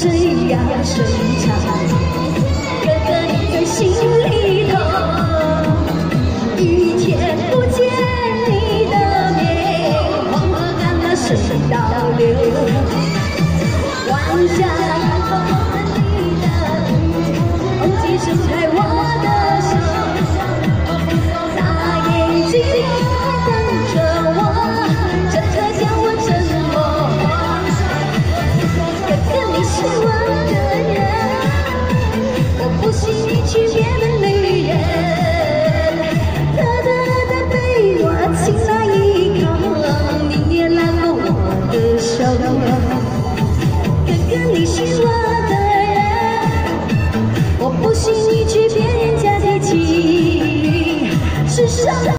谁呀谁唱？哥哥你在心里头，一天不见你的面，黄河干了水倒流，万家。哥哥你是我的人我不许你娶别人家的亲世上